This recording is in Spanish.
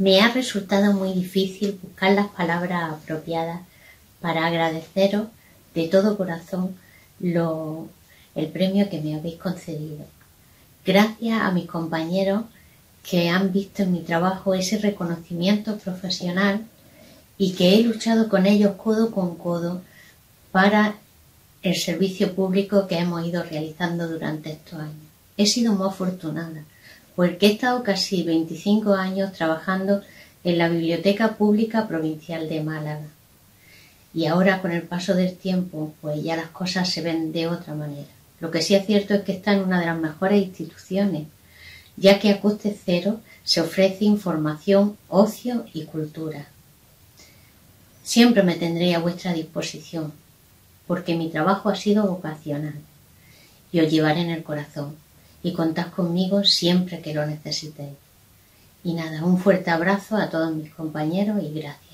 Me ha resultado muy difícil buscar las palabras apropiadas para agradeceros de todo corazón el premio que me habéis concedido. Gracias a mis compañeros que han visto en mi trabajo ese reconocimiento profesional y que he luchado con ellos codo con codo para el servicio público que hemos ido realizando durante estos años. He sido muy afortunada porque he estado casi 25 años trabajando en la Biblioteca Pública Provincial de Málaga. Y ahora con el paso del tiempo, pues ya las cosas se ven de otra manera. Lo que sí es cierto es que está en una de las mejores instituciones, ya que a coste cero se ofrece información, ocio y cultura. Siempre me tendré a vuestra disposición, porque mi trabajo ha sido vocacional y os llevaré en el corazón y contad conmigo siempre que lo necesitéis. Y nada, un fuerte abrazo a todos mis compañeros y gracias.